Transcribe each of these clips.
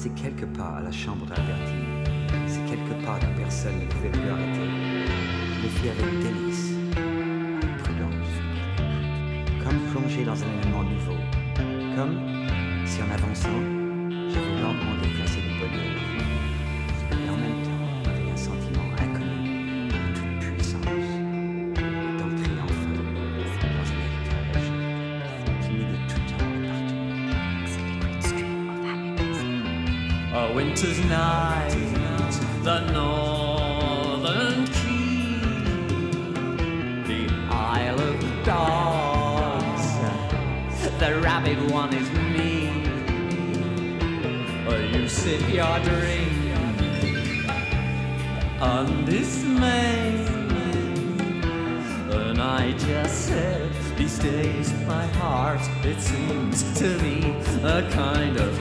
C'est quelques pas à la chambre d'Albertine. Ces quelques pas que personne ne pouvait plus arrêter. Je le fis avec délice, avec prudence. Comme plonger dans un élément nouveau. Comme si en avançant, j'avais lentement déplacé le bonheur. Winter's night, the northern key, the Isle of Dogs, the rabbit one is me. You sip your drink, undismayed, and I just said, these days my heart, it seems to be a kind of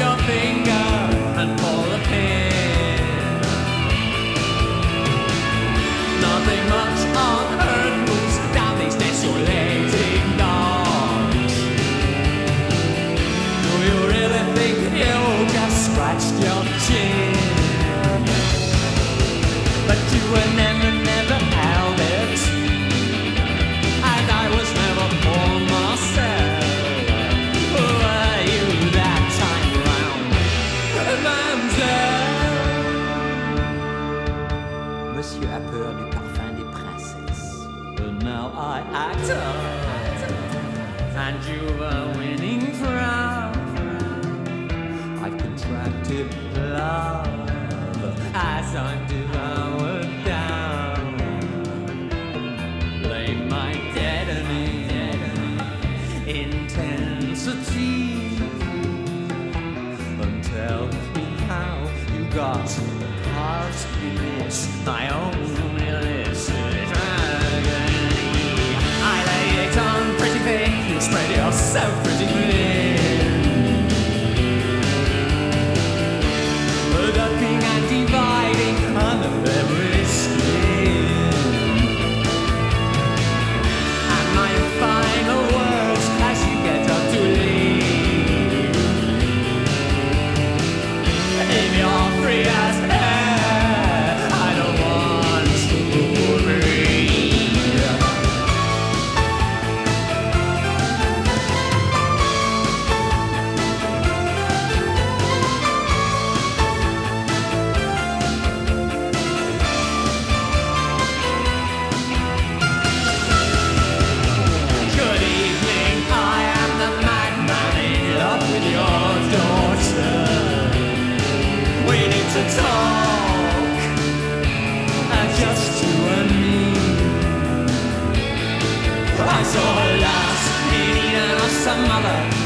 your finger and pull the pin, nothing much on. Do you really think you just scratched your chin? But you were never, Mademoiselle? Peur du parfum des princesses. But now I act and you are winning crown. I've contracted love as I'm devoured down. Blame my deadening intensity. And tell me how you got my own illicit agony. I lay it on pretty thin, spread yourself pretty thin. And dividing eyes or alas, Nina lost her.